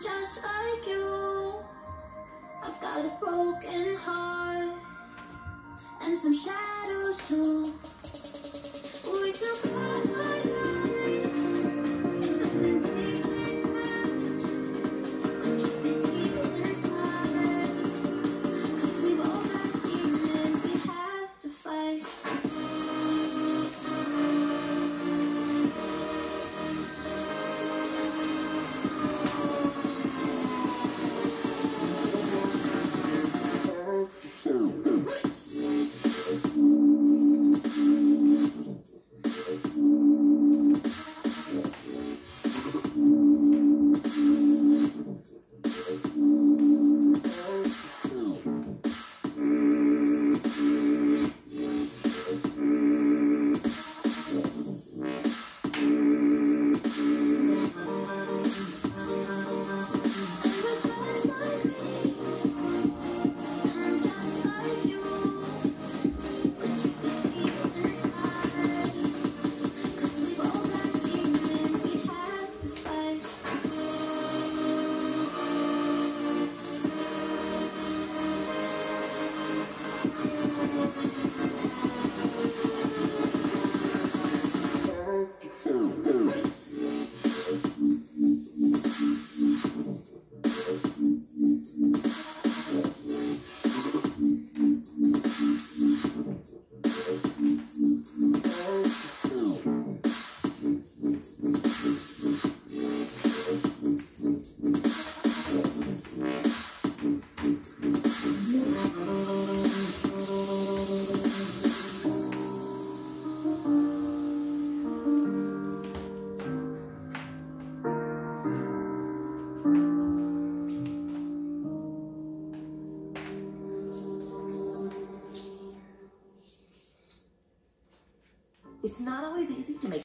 Just like you. I've got a broken heart and some shadows too. It's not always easy to make